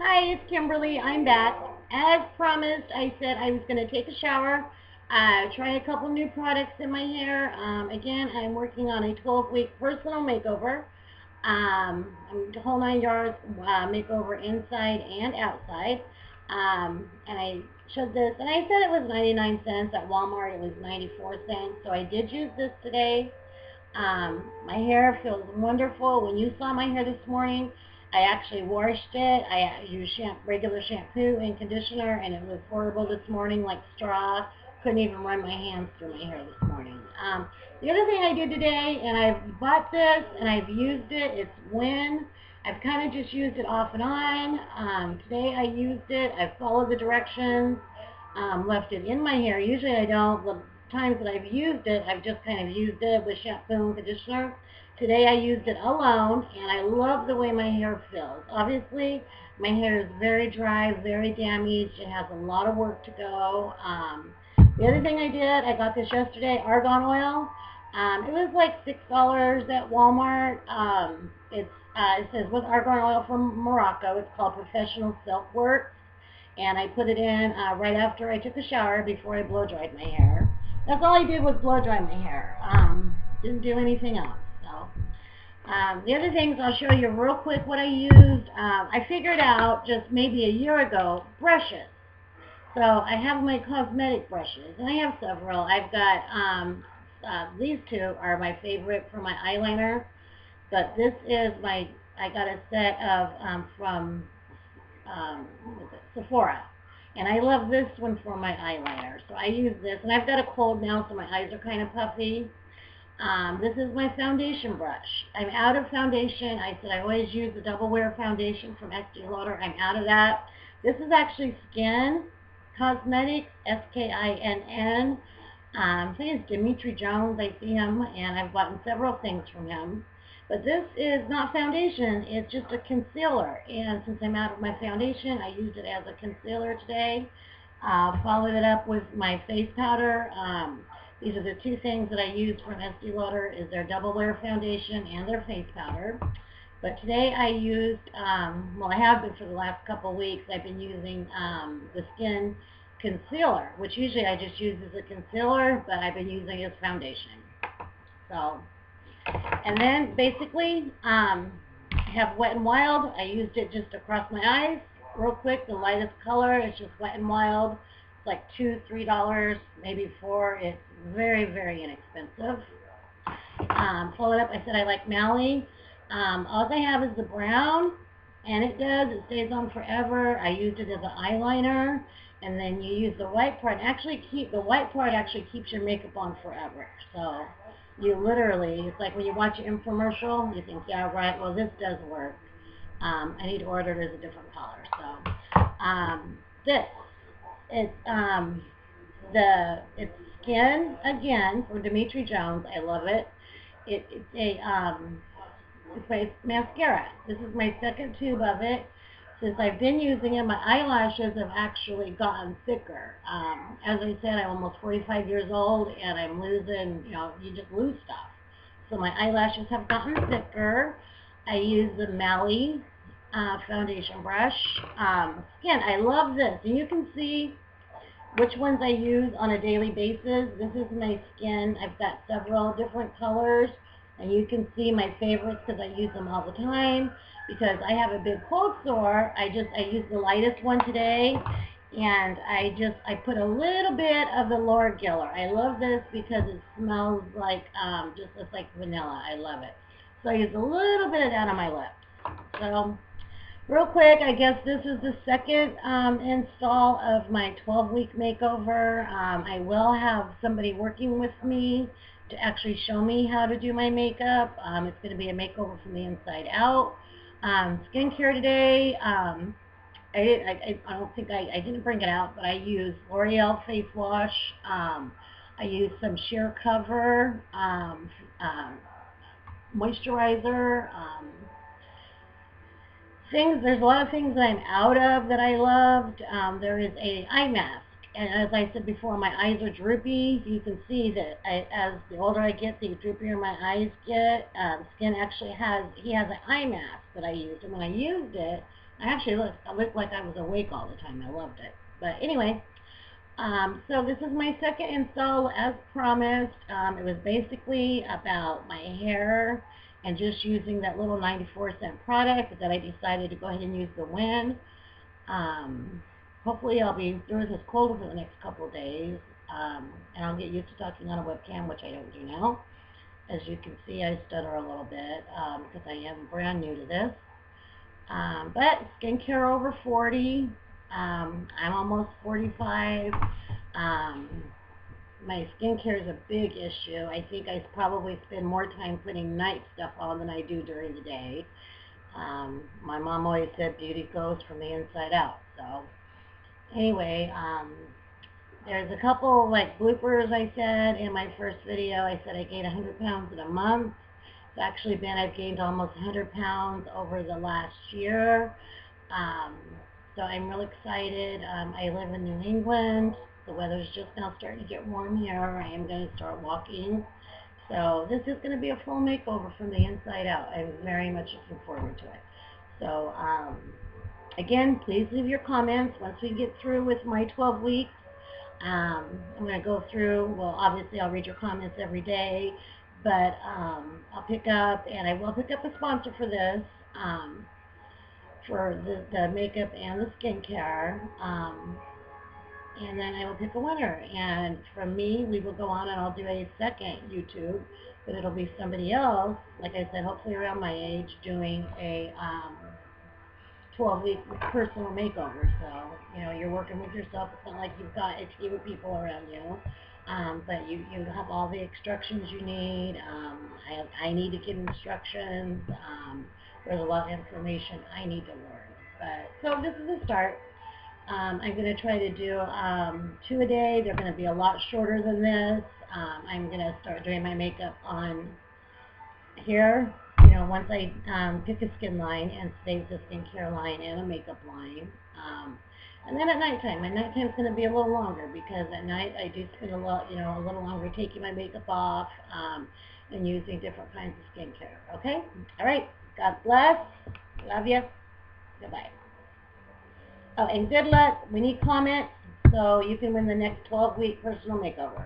Hi, it's Kimberly. I'm back. As promised, I said I was going to take a shower, uh, try a couple new products in my hair. Um, again, I'm working on a 12-week personal makeover. Um, whole nine yards uh, makeover inside and outside. Um, and I showed this, and I said it was 99 cents. At Walmart, it was 94 cents. So I did use this today. Um, my hair feels wonderful. When you saw my hair this morning, I actually washed it. I used shampoo, regular shampoo and conditioner, and it was horrible this morning, like straw. Couldn't even run my hands through my hair this morning. Um, the other thing I did today, and I've bought this, and I've used it, it's Wen. I've kind of just used it off and on. Um, today I used it. I followed the directions, um, left it in my hair. Usually I don't. The times that I've used it, I've just kind of used it with shampoo and conditioner. Today I used it alone, and I love the way my hair feels. Obviously, my hair is very dry, very damaged. It has a lot of work to go. Um, the other thing I did, I got this yesterday, argan oil. Um, it was like $6 at Walmart. Um, it's, uh, it says with argan oil from Morocco. It's called Professional Silk Works. And I put it in uh, right after I took a shower before I blow dried my hair. That's all I did was blow dry my hair. Um, didn't do anything else. Um, the other things I'll show you real quick what I used. Um, I figured out just maybe a year ago brushes. So I have my cosmetic brushes, and I have several. I've got um, uh, these two are my favorite for my eyeliner, but this is my I got a set of um, from um, Sephora. And I love this one for my eyeliner. So I use this. And I've got a cold now, so my eyes are kind of puffy. Um, this is my foundation brush. I'm out of foundation. I said I always use the Double Wear foundation from Estee Lauder. I'm out of that. This is actually Skinn Cosmetics, S-K-I-N-N. Um, I think it's Dimitri James. I see him, and I've gotten several things from him. But this is not foundation, it's just a concealer. And since I'm out of my foundation, I used it as a concealer today. Uh, followed it up with my face powder. Um, these are the two things that I use from Estee Lauder is their double wear foundation and their face powder. But today I used, um, well I have been for the last couple weeks, I've been using um, the Skinn concealer, which usually I just use as a concealer, but I've been using as foundation. So and then basically, um, I have Wet n Wild. I used it just across my eyes real quick. The lightest color is just Wet n Wild. Like two, three dollars, maybe four. It's very, very inexpensive. Um, pull it up. I said I like Mally. Um, all I have is the brown, and it does. It stays on forever. I used it as an eyeliner, and then you use the white part. Actually, keep the white part actually keeps your makeup on forever. So you literally, it's like when you watch an infomercial, you think, yeah, right, well, this does work. Um, I need to order it as a different color. So um, this, it's um, the it's Skinn again from Dimitri James. I love it. it it's a um, it's my mascara. This is my second tube of it since I've been using it, my eyelashes have actually gotten thicker. Um, as I said, I'm almost 45 years old, and I'm losing, you know, you just lose stuff. So my eyelashes have gotten thicker. I use the Mally uh, foundation brush. Um, again, I love this. And you can see which ones I use on a daily basis. This is my skin. I've got several different colors. And you can see my favorites because I use them all the time because I have a big cold sore. I just, I used the lightest one today and I just, I put a little bit of the Laura Geller. I love this because it smells like, um, just looks like vanilla. I love it. So I use a little bit of that on my lips. So real quick, I guess this is the second um, install of my 12-week makeover. Um, I will have somebody working with me to actually show me how to do my makeup. Um, it's going to be a makeover from the inside out. Um, skincare today, um, I, I, I don't think I, I didn't bring it out, but I use L'Oreal face wash. Um, I use some sheer cover, um, moisturizer, um, things, there's a lot of things that I'm out of that I loved. Um, there is a eye mask. And as I said before, my eyes are droopy. You can see that I, as the older I get, the droopier my eyes get. Um, Skinn actually has, he has an eye mask that I used. And when I used it, I actually looked, I looked like I was awake all the time. I loved it. But anyway, um, so this is my second install as promised. Um, it was basically about my hair and just using that little 94 cent product that I decided to go ahead and use the Wen. Um, hopefully I'll be through this cold for the next couple of days. Um, and I'll get used to talking on a webcam, which I don't do now. As you can see, I stutter a little bit because um, I am brand new to this. Um, but skincare over 40. Um, I'm almost 45. Um, my skincare is a big issue. I think I probably spend more time putting night stuff on than I do during the day. Um, my mom always said beauty goes from the inside out. So anyway, um, there's a couple like bloopers I said in my first video. I said I gained 100 pounds in a month. It's actually been I've gained almost 100 pounds over the last year. Um, so I'm really excited. Um, I live in New England. The weather's just now starting to get warm here. I am going to start walking. So this is going to be a full makeover from the inside out. I'm very much looking forward to it. So um, again, please leave your comments once we get through with my 12 weeks. Um, I'm going to go through, well, obviously I'll read your comments every day, but um, I'll pick up, and I will pick up a sponsor for this, um, for the, the makeup and the skincare. Um, and then I will pick a winner. And from me, we will go on and I'll do a second YouTube, but it'll be somebody else, like I said, hopefully around my age, doing a um, 12-week personal makeover. So, you know, you're working with yourself. It's not like you've got a team of people around you. Um, but you, you have all the instructions you need. Um, I, have, I need to get instructions. Um, there's a lot of information I need to learn. But So this is a start. Um, I'm going to try to do um, two a day. They're going to be a lot shorter than this. Um, I'm going to start doing my makeup on here. You know, once I um, pick a skin line and save the skincare line and a makeup line. Um, and then at nighttime, my nighttime is going to be a little longer because at night I do spend a lot, you know, a little longer taking my makeup off um, and using different kinds of skincare. Okay? All right. God bless. Love you. Goodbye. Oh, and good luck. We need comments so you can win the next 12-week personal makeover.